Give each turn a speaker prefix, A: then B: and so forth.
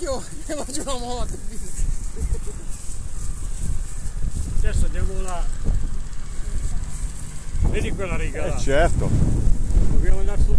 A: io ne faccio una moto.
B: Adesso andiamo là. Vedi quella riga là.
C: Eh certo.
B: Dobbiamo andare su